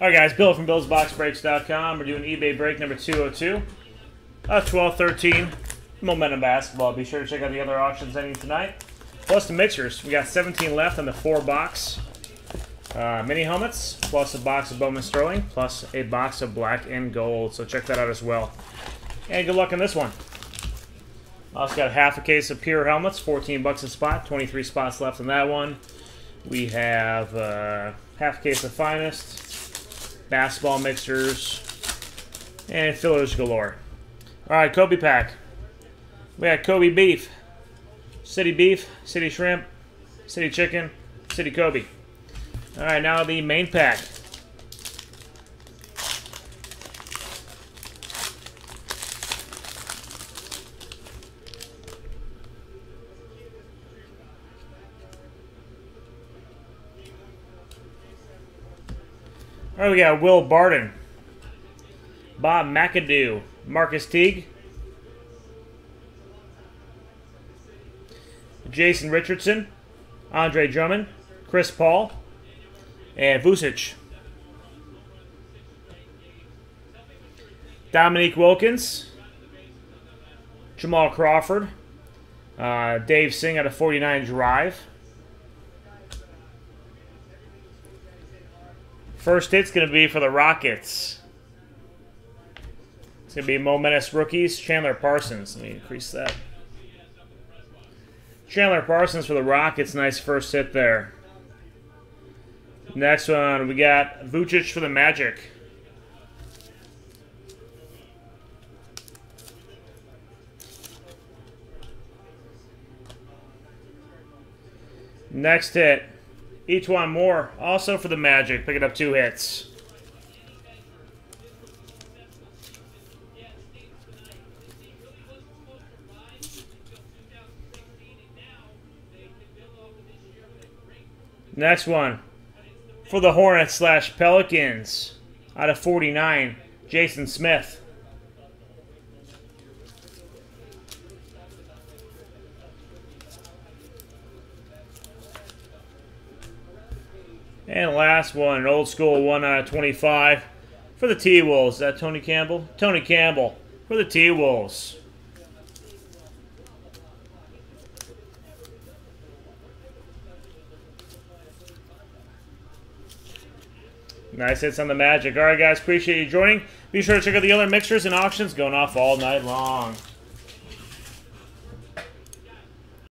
All right, guys. Bill from BillsBoxBreaks.com. We're doing eBay break number 202. Uh, 12-13 Momentum Basketball. Be sure to check out the other auctions ending tonight. Plus the mixers. We got 17 left on the four box uh, mini helmets, plus a box of Bowman Sterling, plus a box of black and gold. So check that out as well. And good luck on this one. Also got half a case of pure helmets, 14 bucks a spot, 23 spots left on that one. We have uh, half a case of finest, basketball mixers, and fillers galore. All right, Kobe pack. We got Kobe beef, city beef, city shrimp, city chicken, city Kobe. All right, now the main pack. All right, we got Will Barton, Bob McAdoo, Marcus Teague, Jason Richardson, Andre Drummond, Chris Paul, and Vucevic. Dominique Wilkins, Jamal Crawford, uh, Dave Bing at a 49 drive. First hit's going to be for the Rockets. It's going to be momentous rookies. Chandler Parsons. Let me increase that. Chandler Parsons for the Rockets. Nice first hit there. Next one, we got Vucevic for the Magic. Next hit, E'Twaun Moore, also for the Magic, picking up two hits. Next one, for the Hornets slash Pelicans out of 49, Jason Smith. And last one, an old school 1 out of 25 for the T-Wolves. Is that Tony Campbell? Tony Campbell for the T-Wolves. Nice hits on the Magic. All right, guys, appreciate you joining. Be sure to check out the other mixers and auctions going off all night long.